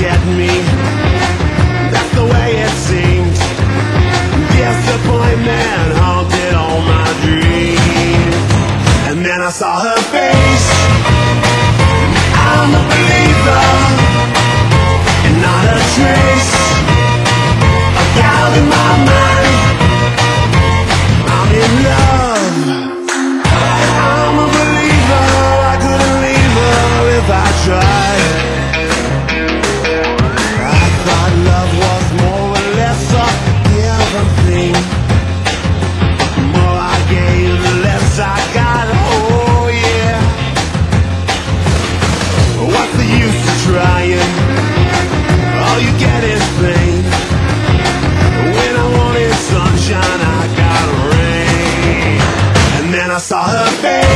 get me. That's the way it seems. Disappointment haunted all my dreams. And then I saw her face. saw her face.